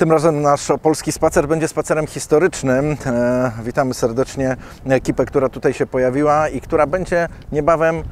Tym razem nasz polski spacer będzie spacerem historycznym. E, witamy serdecznie ekipę, która tutaj się pojawiła i która będzie niebawem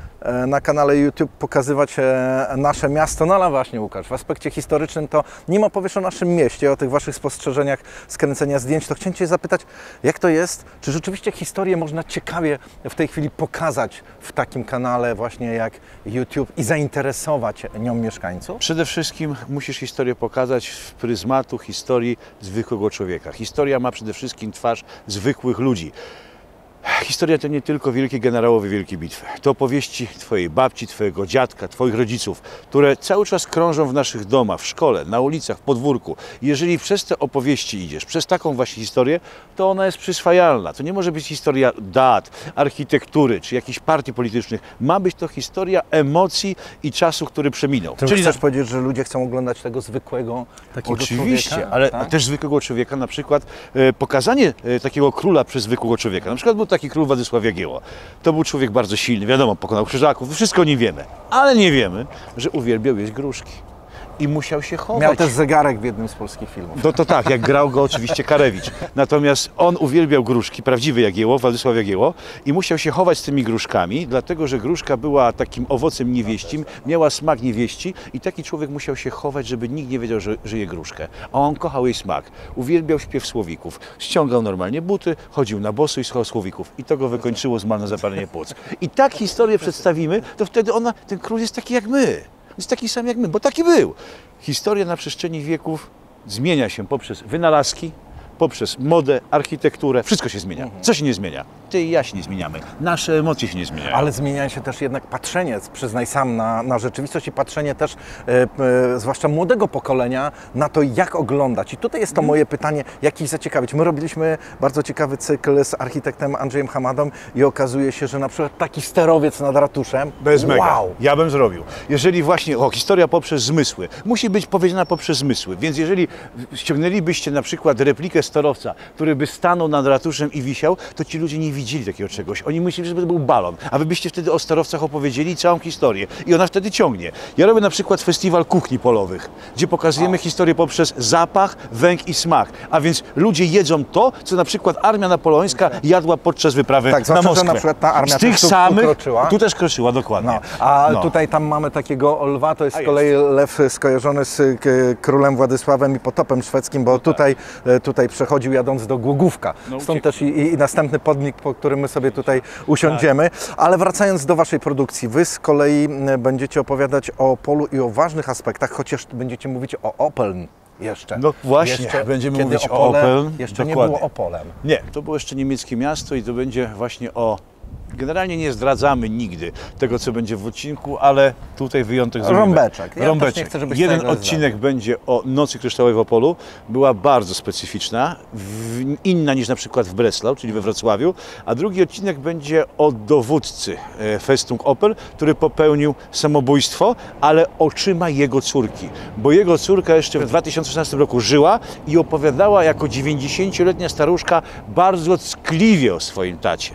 na kanale YouTube pokazywać e, nasze miasto. No ale właśnie Łukasz, w aspekcie historycznym to nim opowiesz o naszym mieście, o tych Waszych spostrzeżeniach skręcenia zdjęć, to chciałem Cię zapytać, jak to jest, czy rzeczywiście historię można ciekawie w tej chwili pokazać w takim kanale właśnie jak YouTube i zainteresować nią mieszkańców? Przede wszystkim musisz historię pokazać w pryzmatu historii zwykłego człowieka. Historia ma przede wszystkim twarz zwykłych ludzi. Historia to nie tylko wielkie generałowie wielkie bitwy. To opowieści Twojej babci, Twojego dziadka, Twoich rodziców, które cały czas krążą w naszych domach, w szkole, na ulicach, w podwórku. Jeżeli przez te opowieści idziesz, przez taką właśnie historię, to ona jest przyswajalna. To nie może być historia dat, architektury czy jakichś partii politycznych. Ma być to historia emocji i czasu, który przeminął. Czyli Czyli chcesz powiedzieć, że ludzie chcą oglądać tego zwykłego takiego Oczywiście, człowieka? ale tak? też zwykłego człowieka, na przykład e, pokazanie e, takiego króla przez zwykłego człowieka. Na przykład był taki król Władysław Jagiełło. To był człowiek bardzo silny, wiadomo, pokonał krzyżaków, wszystko o nim wiemy. Ale nie wiemy, że uwielbiał jeść gruszki. I musiał się chować. Miał też zegarek w jednym z polskich filmów. No to tak, jak grał go oczywiście Karewicz. Natomiast on uwielbiał gruszki, prawdziwy Jagiełło, Władysław Jagiełło i musiał się chować z tymi gruszkami, dlatego że gruszka była takim owocem niewieścim, miała smak niewieści i taki człowiek musiał się chować, żeby nikt nie wiedział, że, że je gruszkę. A on kochał jej smak. Uwielbiał śpiew słowików. Ściągał normalnie buty, chodził na boso i słuchał słowików. I to go wykończyło zmarne zapalenie płuc. I tak historię przedstawimy, to wtedy ona, ten król jest taki jak my. Jest taki sam jak my, bo taki był. Historia na przestrzeni wieków zmienia się poprzez wynalazki, poprzez modę, architekturę. Wszystko się zmienia. Co się nie zmienia? Ty i ja się nie zmieniamy. Nasze emocje się nie zmieniają. Ale zmienia się też jednak patrzenie, przyznaj sam, na, na rzeczywistość i patrzenie też, e, e, zwłaszcza młodego pokolenia, na to, jak oglądać. I tutaj jest to moje pytanie, jak ich zaciekawić. My robiliśmy bardzo ciekawy cykl z architektem Andrzejem Hamadą i okazuje się, że na przykład taki sterowiec nad ratuszem, Bez mega. wow! Ja bym zrobił. Jeżeli właśnie, o, historia poprzez zmysły. Musi być powiedziana poprzez zmysły. Więc jeżeli ściągnęlibyście na przykład replikę sterowca, który by stanął nad ratuszem i wisiał, to ci ludzie nie widzieli takiego czegoś. Oni myśleli, że to był balon. A wy byście wtedy o sterowcach opowiedzieli całą historię. I ona wtedy ciągnie. Ja robię na przykład festiwal kuchni polowych, gdzie pokazujemy historię poprzez zapach, węch i smak. A więc ludzie jedzą to, co na przykład armia napoleońska jadła podczas wyprawy Tak, na Moskwę. na przykład ta armia Z tych tu- samych, kroczyła. tu też kroczyła, dokładnie. No, a No. tutaj tam mamy takiego lwa, to jest A z jest. kolei lew skojarzony z k- królem Władysławem i potopem szwedzkim, bo tutaj, e, tutaj przechodził jadąc do Głogówka. No, Stąd też i, i następny podnik, po którym my sobie tutaj usiądziemy. Ale wracając do Waszej produkcji, Wy z kolei będziecie opowiadać o polu i o ważnych aspektach, chociaż będziecie mówić o Opeln jeszcze. No właśnie, jeszcze, będziemy mówić o Opole Opel, Jeszcze nie dokładnie. było Opolem. Nie, to było jeszcze niemieckie miasto i to będzie właśnie o. Generalnie nie zdradzamy nigdy tego, co będzie w odcinku, ale tutaj wyjątek zrobimy. Rąbeczek. Ja Rąbeczek. nie chcę, żebyś Jeden odcinek będzie o Nocy Kryształowej w Opolu. Była bardzo specyficzna, inna niż na przykład w Breslau, czyli we Wrocławiu. A drugi odcinek będzie o dowódcy e, Festung Opel, który popełnił samobójstwo, ale oczyma jego córki. Bo jego córka jeszcze w 2016 roku żyła i opowiadała jako 90-letnia staruszka bardzo ckliwie o swoim tacie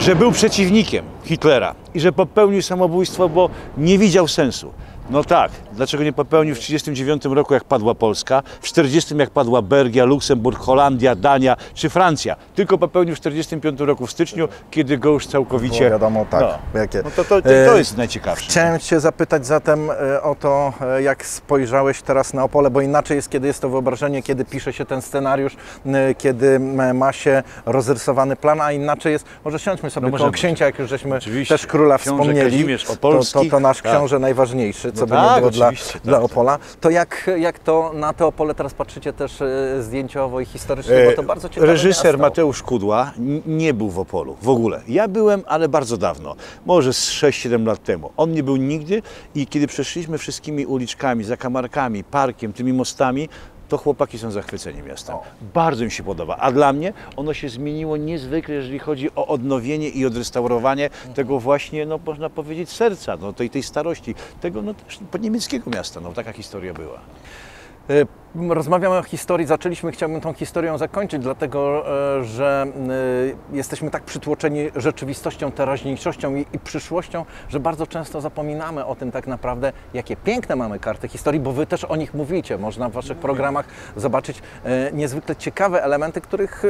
że był przeciwnikiem Hitlera i że popełnił samobójstwo, bo nie widział sensu. No tak, dlaczego nie popełnił w 1939 roku, jak padła Polska, w 1940 jak padła Belgia, Luksemburg, Holandia, Dania czy Francja. Tylko popełnił w 1945 roku w styczniu, kiedy go już całkowicie... Było wiadomo, tak, No, jakie. no to, to, to, E, jest najciekawsze. Chciałem Cię zapytać zatem e, o to, e, jak spojrzałeś teraz na Opole, bo inaczej jest, kiedy jest to wyobrażenie, kiedy pisze się ten scenariusz, kiedy ma się rozrysowany plan, a inaczej jest, może siądźmy sobie No koło księcia, jak już żeśmy Oczywiście. też króla Książę wspomnieli, Kazimierz to, Opolski. to, to nasz Tak. książę najważniejszy, co No by nie tak, było dla, oczywiście, dla tak, Opola. To jak, jak to na to Opole teraz patrzycie też e, zdjęciowo i historycznie, bo to bardzo ciekawe Reżyser miasto. Mateusz Kudła nie był w Opolu w ogóle. Ja byłem, ale bardzo dawno, może z 6-7 lat temu. On nie był nigdy i kiedy przeszliśmy wszystkimi uliczkami, zakamarkami, parkiem, tymi mostami, to chłopaki są zachwyceni miastem. Bardzo im się podoba. A dla mnie ono się zmieniło niezwykle, jeżeli chodzi o odnowienie i odrestaurowanie tego właśnie, no można powiedzieć, serca, no tej, tej starości, tego no niemieckiego miasta. No taka historia była. Rozmawiamy o historii, zaczęliśmy, chciałbym tą historią zakończyć, dlatego e, że e, jesteśmy tak przytłoczeni rzeczywistością, teraźniejszością i, i przyszłością, że bardzo często zapominamy o tym tak naprawdę, jakie piękne mamy karty historii, bo Wy też o nich mówicie. Można w Waszych programach zobaczyć e, niezwykle ciekawe elementy, których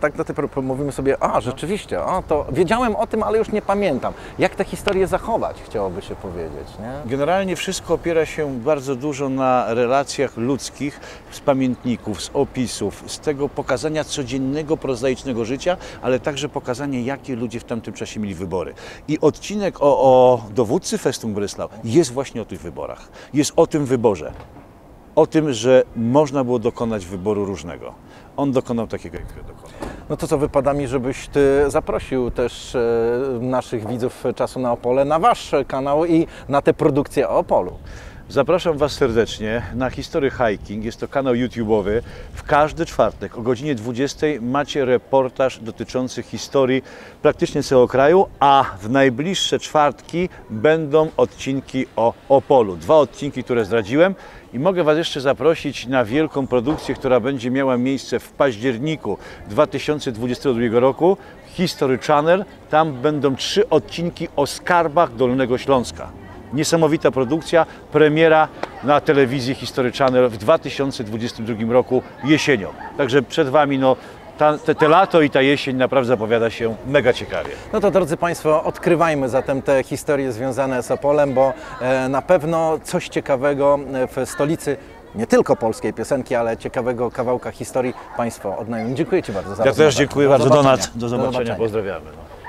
tak do tej pory mówimy sobie, a rzeczywiście, a to wiedziałem o tym, ale już nie pamiętam. Jak tę historię zachować, chciałoby się powiedzieć, nie? Generalnie wszystko opiera się bardzo dużo na relacjach ludzkich, z pamiętników, z opisów, z tego pokazania codziennego, prozaicznego życia, ale także pokazania, jakie ludzie w tamtym czasie mieli wybory. I odcinek o, o dowódcy Festung Breslau jest właśnie o tych wyborach. Jest o tym wyborze. O tym, że można było dokonać wyboru różnego. On dokonał takiego, jakiego dokonał. No to co, wypada mi, żebyś Ty zaprosił też e, naszych widzów Czasu na Opole na Wasz kanał i na tę produkcję o Opolu. Zapraszam Was serdecznie na History Hiking. Jest to kanał YouTube'owy. W każdy czwartek o godzinie 20 macie reportaż dotyczący historii praktycznie całego kraju, a w najbliższe czwartki będą odcinki o Opolu. Dwa odcinki, które zdradziłem. I mogę Was jeszcze zaprosić na wielką produkcję, która będzie miała miejsce w październiku 2022 roku. History Channel. Tam będą trzy odcinki o skarbach Dolnego Śląska. Niesamowita produkcja, premiera na telewizji History Channel w 2022 roku jesienią. Także przed Wami no, ta, te, te lato i ta jesień naprawdę zapowiada się mega ciekawie. No to drodzy Państwo, odkrywajmy zatem te historie związane z Opolem, bo e, na pewno coś ciekawego w stolicy nie tylko polskiej piosenki, ale ciekawego kawałka historii Państwo odnajdą. Dziękuję Ci bardzo za Ja rozmowę. też dziękuję Do bardzo, zobaczenia. Donat. Do zobaczenia, pozdrawiamy. No.